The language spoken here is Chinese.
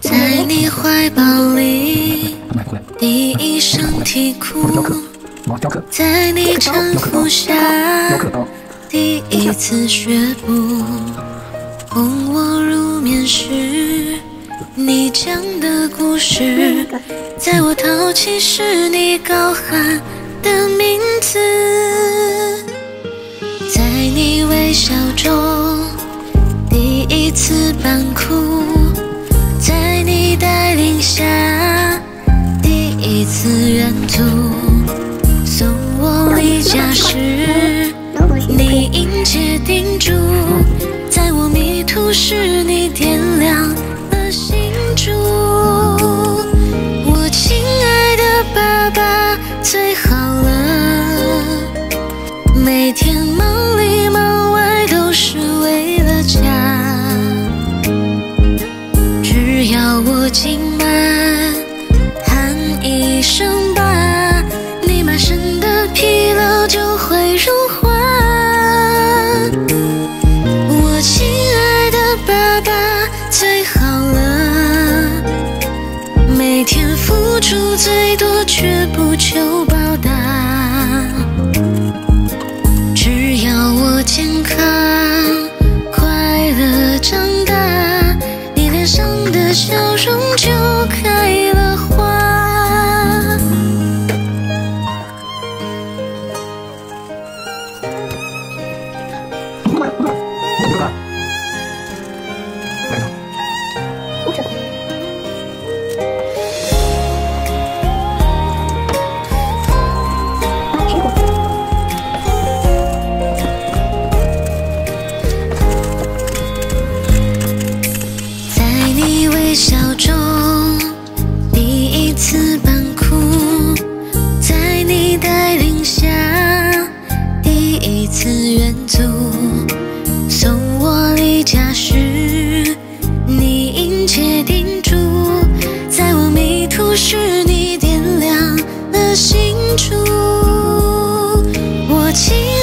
在你怀抱里，第一声啼哭；在你馋哭下，第一次学步。哄我入眠时，你讲的故事，在我淘气时，你高喊的名字，在你微笑中，第一次扮哭。在你带领下，第一次远足，送我离家时，你迎接叮嘱，在我迷途时，你点亮了心烛。我亲爱的爸爸，最好了，每天忙里忙外都是为了家。只要我今晚喊一声爸，你满身的疲劳就会融化。出最多却不求报答只要我健康快乐长大你脸上的笑容就开了花心处我情